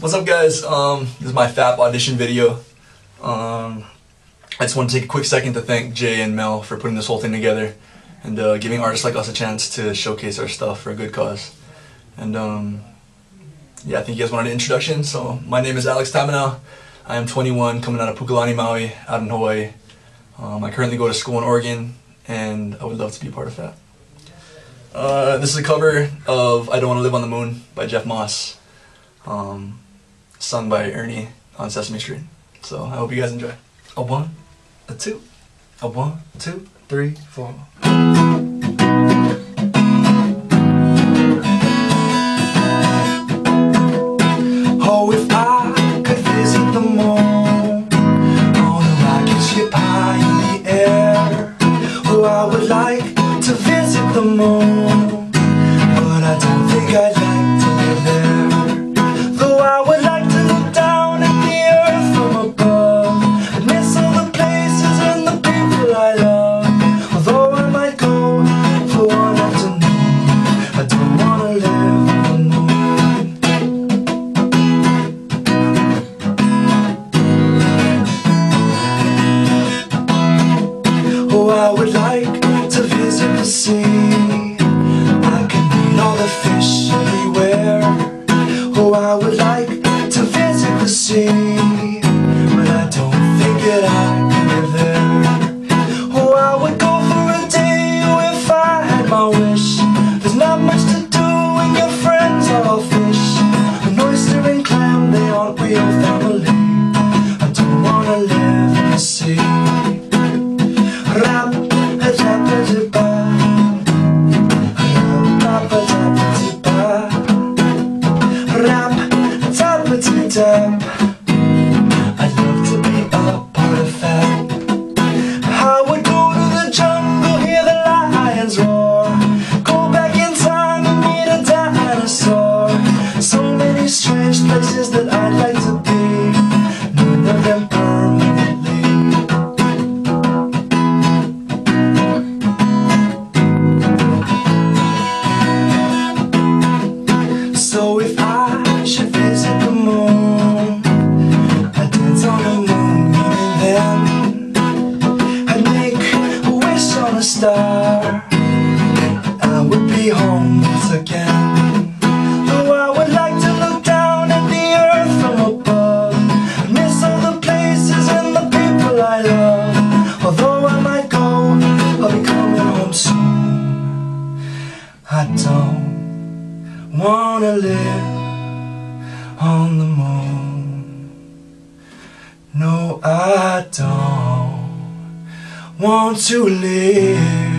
What's up guys? Um, this is my FAP audition video. Um, I just want to take a quick second to thank Jae and Mel for putting this whole thing together and uh, giving artists like us a chance to showcase our stuff for a good cause. And um, yeah, I think you guys wanted an introduction. So my name is Alex Taimanao. I am 21, coming out of Pukalani, Maui, out in Hawaii. Um, I currently go to school in Oregon, and I would love to be a part of FAP. Uh, this is a cover of I Don't Want to Live on the Moon by Jeff Moss. Um, sung by Ernie on Sesame Street. So I hope you guys enjoy. A one, a two, a one, two, three, four. Places that I'd like to be. None of them permanently. So if I should visit the moon, I'd dance on the moon, meaning then I'd make a wish on a star. And I would be home once again. I don't wanna live on the moon. No, I don't want to live